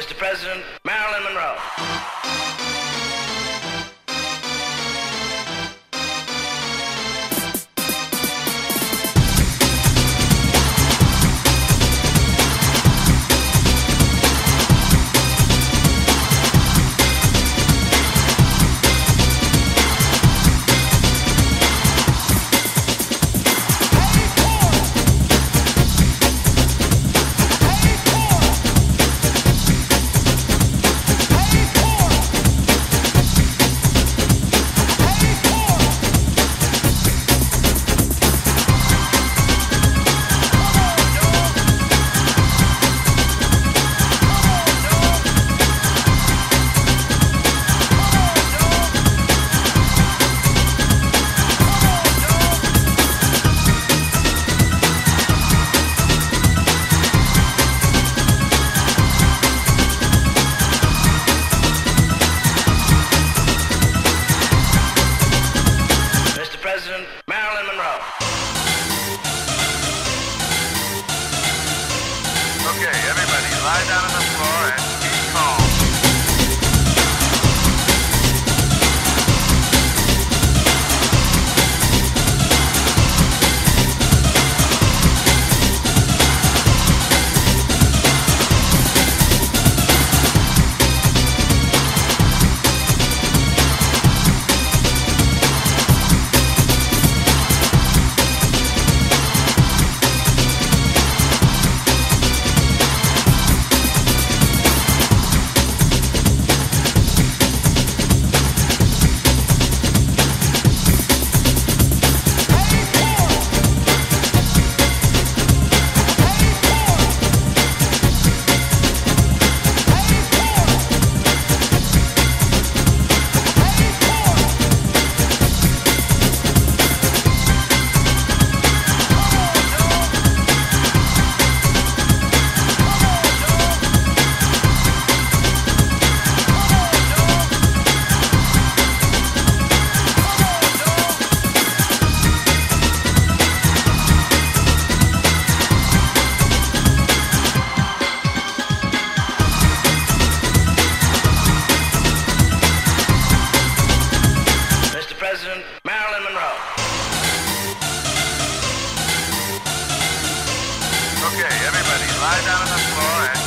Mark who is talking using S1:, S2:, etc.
S1: Mr. President, Marilyn Monroe.
S2: The floor and keep calm. Everybody, lie down on the floor